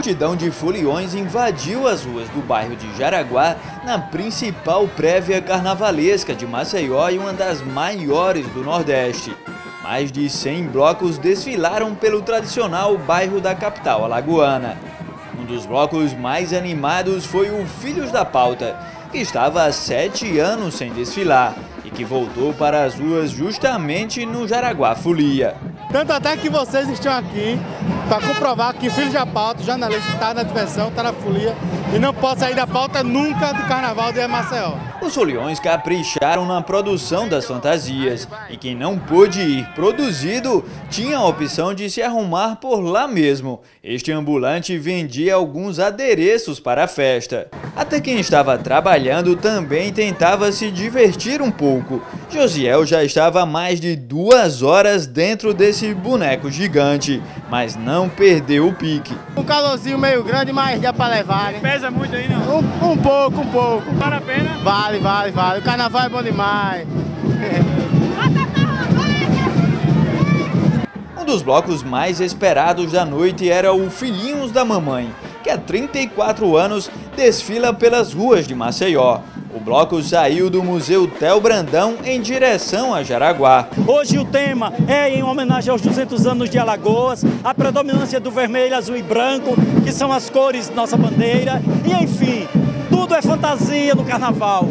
multidão de foliões invadiu as ruas do bairro de Jaraguá na principal prévia carnavalesca de Maceió e uma das maiores do Nordeste. Mais de 100 blocos desfilaram pelo tradicional bairro da capital alagoana. Um dos blocos mais animados foi o Filhos da Pauta, que estava há sete anos sem desfilar e que voltou para as ruas justamente no Jaraguá Folia. Tanto até que vocês estão aqui para comprovar que Filhos da Pauta, jornalista, está na diversão, está na folia e não pode sair da pauta nunca do Carnaval de Maceió. Os foliões capricharam na produção das fantasias e quem não pôde ir produzido tinha a opção de se arrumar por lá mesmo. Este ambulante vendia alguns adereços para a festa. Até quem estava trabalhando também tentava se divertir um pouco. Josiel já estava mais de duas horas dentro desse boneco gigante, mas não perdeu o pique. Um calorzinho meio grande, mas dá para levar, né? Pesa muito aí, não? Um, um pouco, um pouco. Vale a pena? Vale, vale, vale. O carnaval é bom demais. Um dos blocos mais esperados da noite era o Filhinhos da Mamãe, que há 34 anos desfila pelas ruas de Maceió. O bloco saiu do Museu Tel Brandão em direção a Jaraguá. Hoje o tema é em homenagem aos 200 anos de Alagoas, a predominância do vermelho, azul e branco, que são as cores da nossa bandeira, e enfim, tudo é fantasia no carnaval.